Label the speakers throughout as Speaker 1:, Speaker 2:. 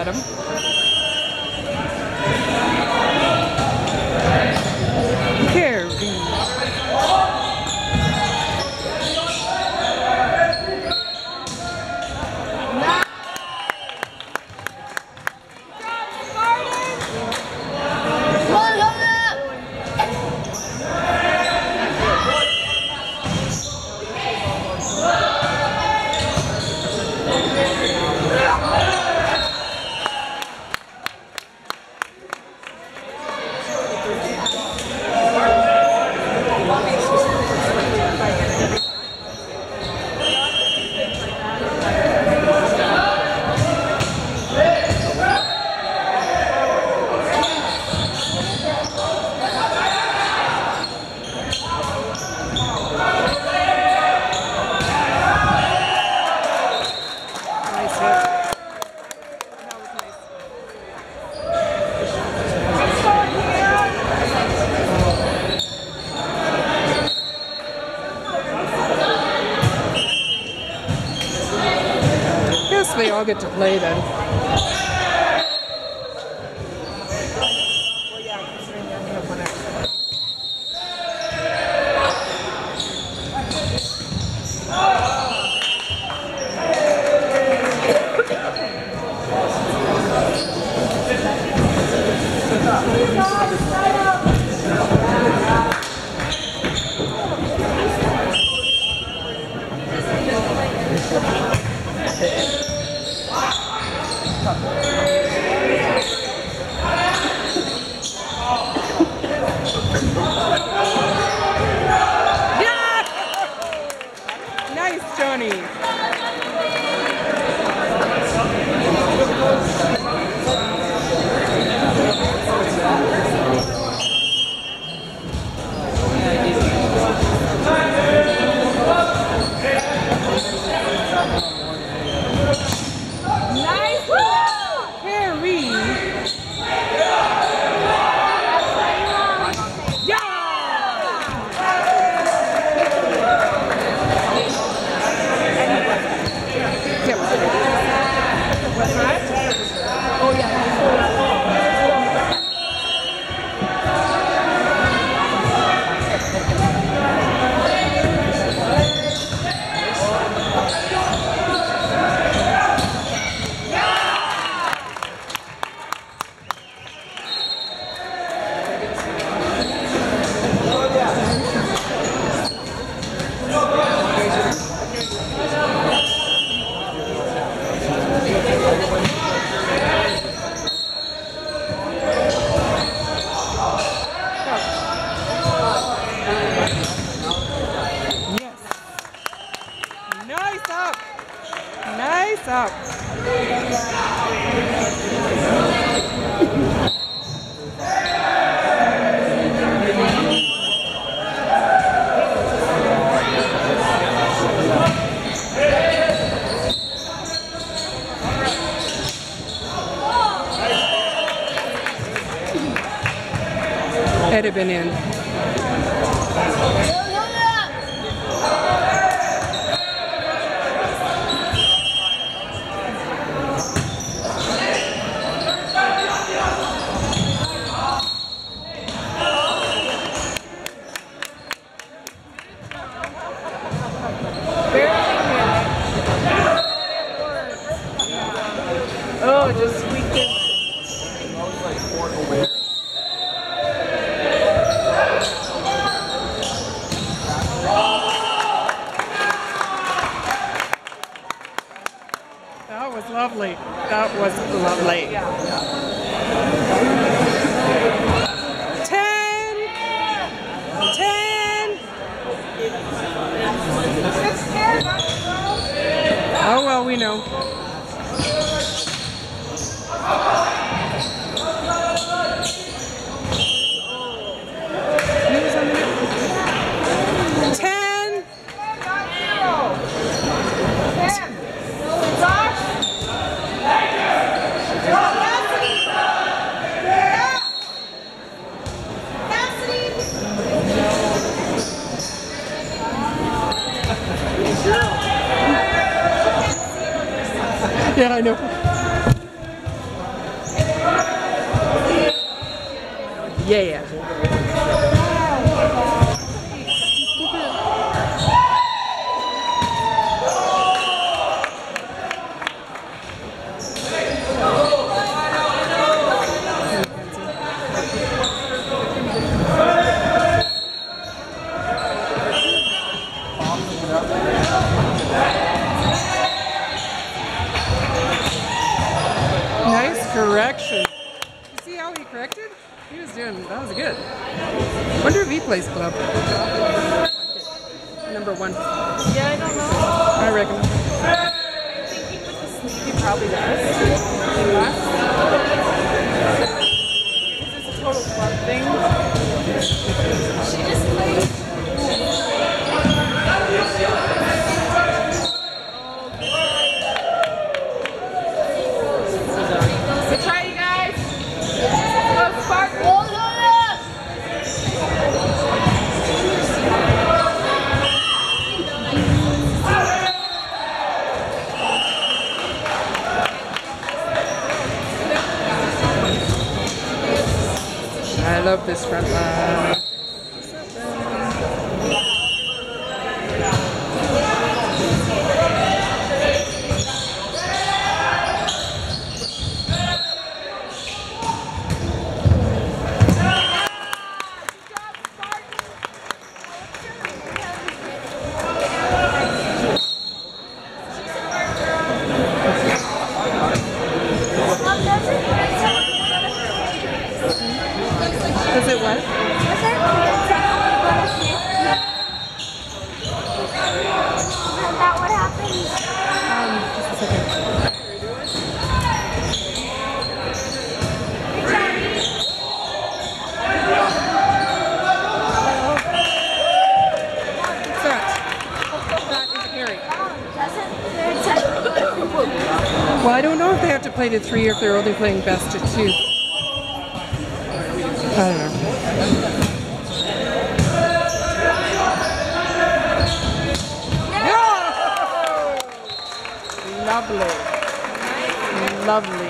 Speaker 1: The get to play then. Had it been in. Oh, just squeaked in. That was lovely. That was lovely. Ten. Ten. Oh well, we know. Who was on the net? Ten. Yeah, I know. Yeah. Correction. You see how he corrected? He was doing, that was good. Wonder if he plays club. Number one.
Speaker 2: Yeah, I don't know.
Speaker 1: I reckon.
Speaker 2: I think he with the sleeve, he probably does. Because it's a total club thing. She just played. Good try, you guys. Go, Spark.
Speaker 1: I love this front line. Does it what? Um, just a second. What's that? That is Harry. Well, I don't know if they have to play to three or if they're only playing best of two. I don't know. Yeah! Lovely. Lovely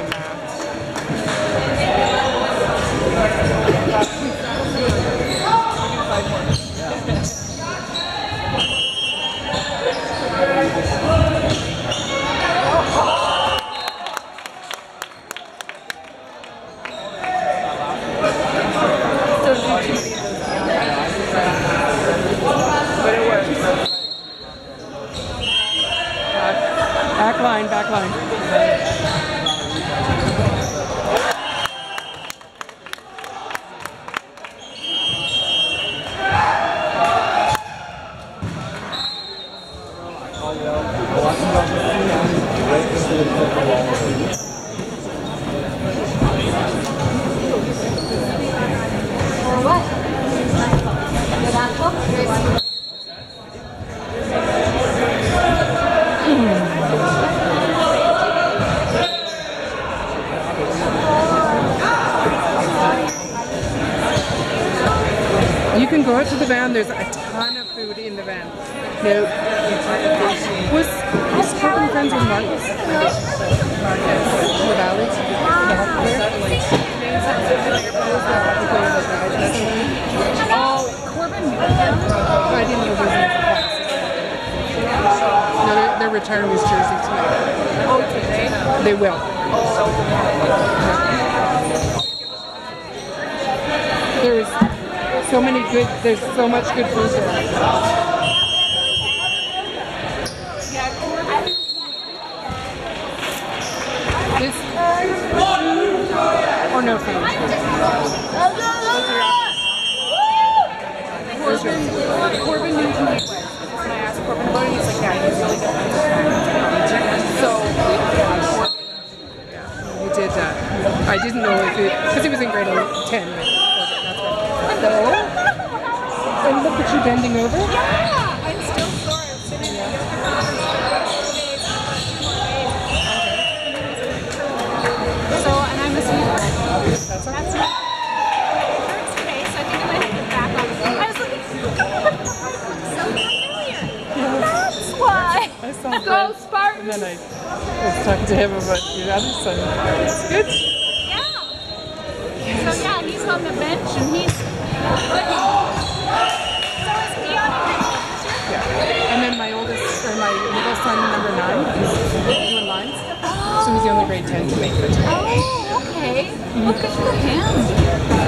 Speaker 1: You can go out to the van. There's a ton of food in the van. No. Was was Corbin friends with? The Valley? The hockey?
Speaker 2: Oh, Corbin.
Speaker 1: I didn't know names. No, they're, they're retiring his jersey tonight.
Speaker 2: Oh, today.
Speaker 1: They will. Oh, There's so many good, there's so much good food there.
Speaker 2: To
Speaker 1: him about your other son. It's good.
Speaker 2: Yeah. So yeah, he's on the bench and he's good. So is the
Speaker 1: Yeah. And then my oldest, or my middle son, number nine, he's doing lines. So he's the only grade 10 to make it.
Speaker 2: Oh, okay. Well, good for him.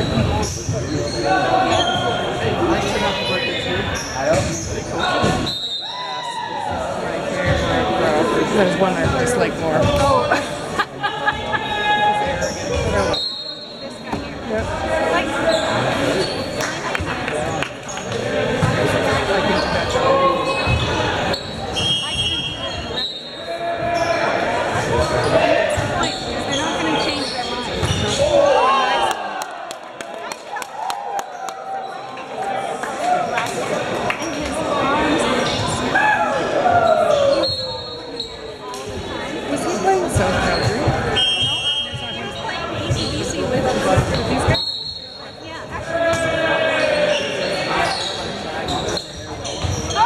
Speaker 1: There's one I just like more.
Speaker 2: Oh. this guy here.
Speaker 1: Yep.
Speaker 2: Like,
Speaker 1: I can do that job.
Speaker 2: I couldn't do it correctly. That's the point, because they're not going to change their mind. And his arms
Speaker 1: Was he playing South Calgary?
Speaker 2: He was playing ACDC with us.
Speaker 1: These guys?
Speaker 2: Yeah, actually. Oh,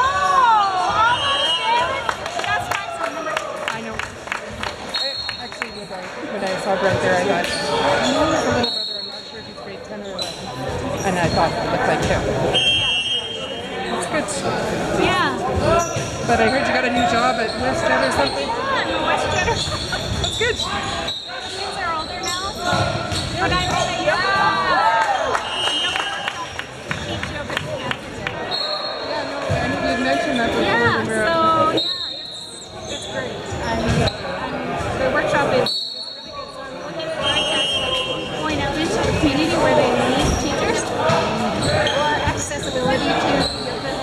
Speaker 2: almost David. That's my son, number
Speaker 1: I know. I, actually, when I, when I saw Brent there, I thought, I know he's a little brother. I'm not sure if he's grade 10 or 11. And I thought it looked like him. That's good.
Speaker 2: Yeah.
Speaker 1: But I heard you got a new job at WestJet or something.
Speaker 2: Yeah, West Jetter.
Speaker 1: That's good.
Speaker 2: The kids are older now, so. But I'm in a yoga. yoga teach yoga to kids.
Speaker 1: Yeah, no, I know you mentioned that before
Speaker 2: Yeah,
Speaker 1: when we
Speaker 2: so
Speaker 1: were up.
Speaker 2: yeah, it's it's great. I'm, I'm, the workshop is, is really good. So I'm looking for I guess like going out into the community where they need teachers or accessibility to yoga.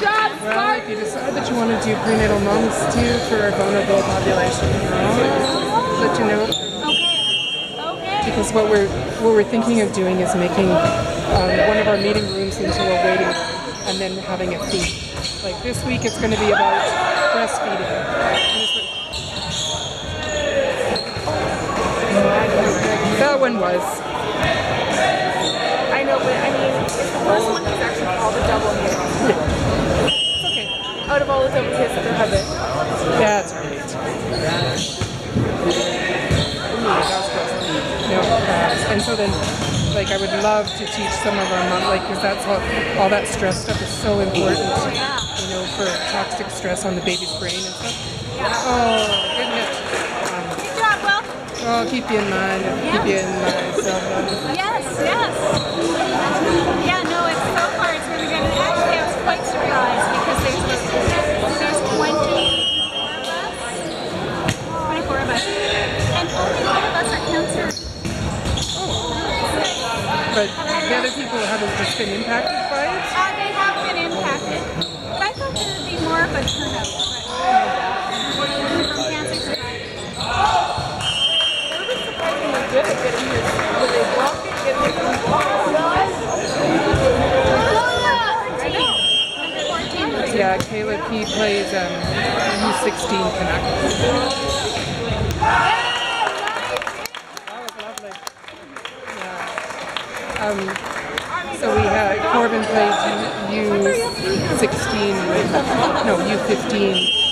Speaker 2: Job
Speaker 1: Well, if you decide that you want to do prenatal moms too for a vulnerable population, let you know.
Speaker 2: Okay. Okay.
Speaker 1: Because what we're what we're thinking of doing is making um, one of our meeting rooms into a waiting room, and then having a theme. Like this week, it's going to be about breastfeeding. And this week- That one was.
Speaker 3: Out of all the double hits that there have been.
Speaker 1: Yeah, it's alright. No, uh, and so then, like, I would love to teach some of our mom, like, because that's all, all that stress stuff is so important, you know, for toxic stress on the baby's brain and stuff. Oh, goodness. Um,
Speaker 2: Good job, Will.
Speaker 1: oh, I'll keep you in mind, I'll keep you in mind. So, um,
Speaker 2: Yes, yes. Yeah,
Speaker 1: Caleb, he plays um, U16 Canuck. That was lovely. Yeah. Um, so we had Corbin played U, U16 with no U15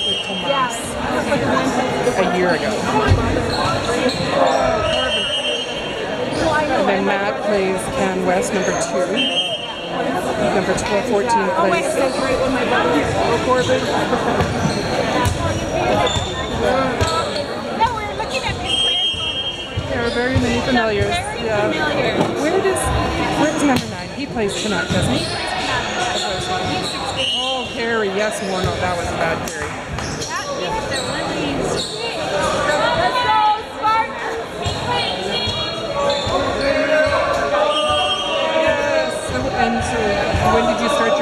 Speaker 1: with Tomas a year ago. And then Matt plays Can West number two. Number 12, 14
Speaker 2: Oh, wait,
Speaker 1: plays
Speaker 2: right when my brother oh, No, we're looking at these players.
Speaker 1: There are very many familiars.
Speaker 2: Very
Speaker 1: yeah.
Speaker 2: familiar.
Speaker 1: Where does where's number nine? He plays Canuck, doesn't he?
Speaker 2: U16.
Speaker 1: Oh, Carey. Yes. Oh, that was a bad Carey.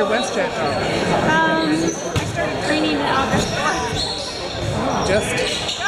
Speaker 2: your
Speaker 1: WestJet job?
Speaker 2: Um, I started training in August Oh,
Speaker 1: just